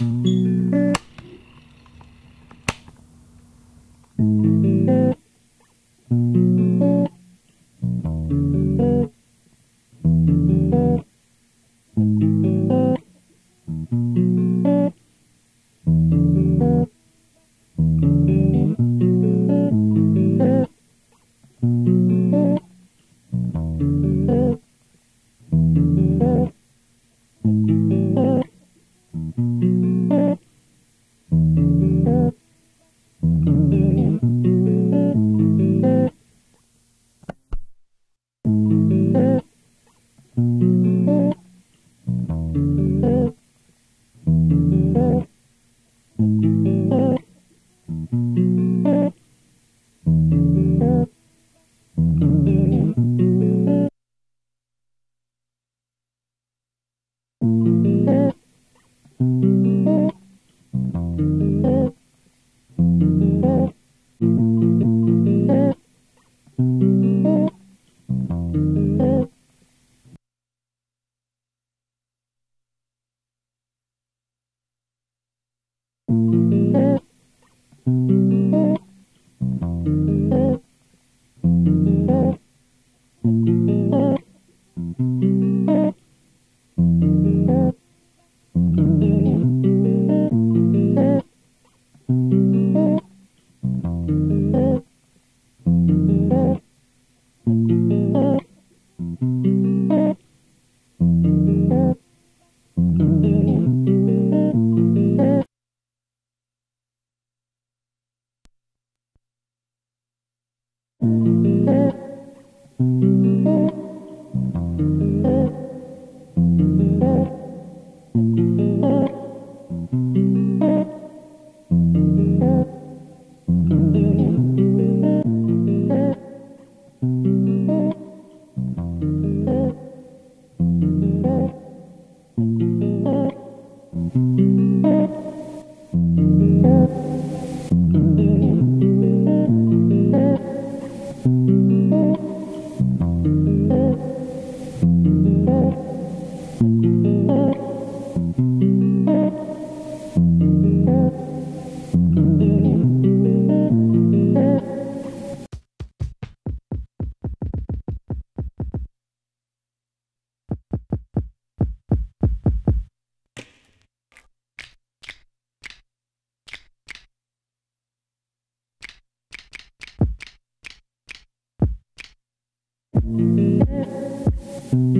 Mm-hmm. thank you. thank you.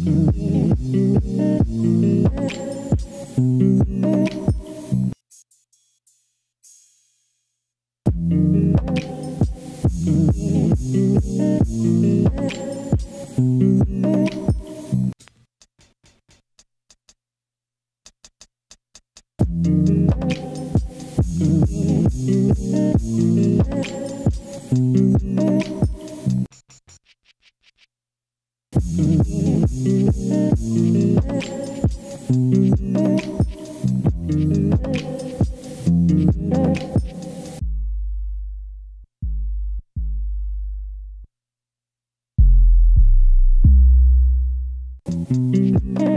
Mm-hmm. Mm-hmm.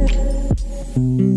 Música